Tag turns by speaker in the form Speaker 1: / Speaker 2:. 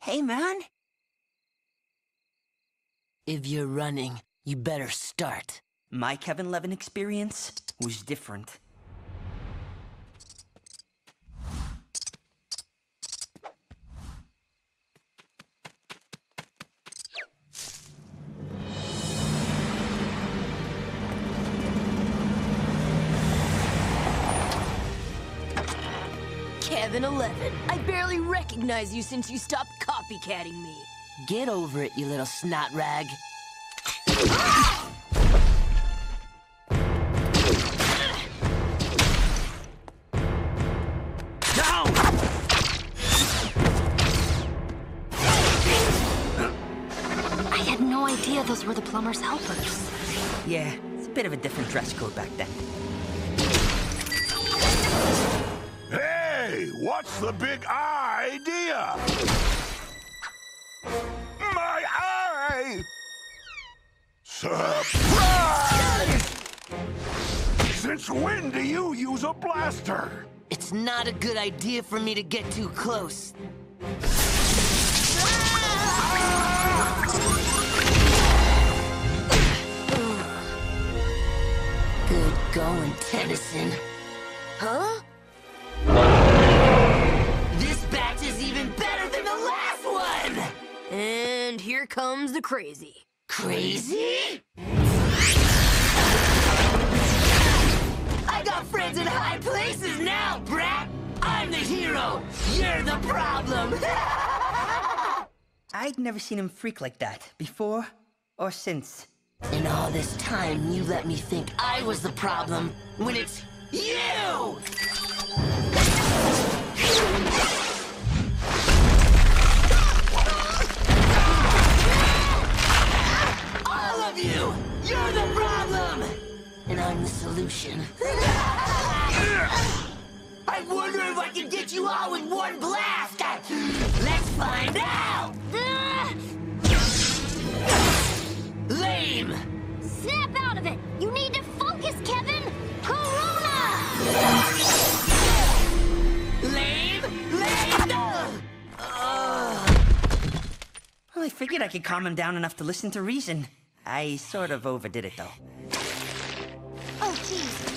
Speaker 1: Hey, man.
Speaker 2: If you're running, you better start.
Speaker 1: My Kevin Levin experience was different.
Speaker 3: Kevin 11. I barely recognize you since you stopped copycatting me.
Speaker 2: Get over it, you little snot rag.
Speaker 1: Down!
Speaker 4: I had no idea those were the plumber's helpers.
Speaker 1: Yeah, it's a bit of a different dress code back then.
Speaker 5: What's the big idea? My eye! Surprise! Since when do you use a blaster?
Speaker 2: It's not a good idea for me to get too close. Good going, Tennyson.
Speaker 3: Huh? And here comes the crazy.
Speaker 2: Crazy? I got friends in high places now, brat! I'm the hero! You're the problem!
Speaker 1: I'd never seen him freak like that before or since.
Speaker 2: In all this time, you let me think I was the problem when it's you! Of you! You're the problem! And I'm the solution. I wonder if I can get you all with one blast! Let's find out! Lame!
Speaker 4: Snap out of it! You need to focus, Kevin! Corona!
Speaker 2: Lame! Lame! Ugh.
Speaker 1: I figured I could calm him down enough to listen to reason. I sort of overdid it, though. Oh, jeez.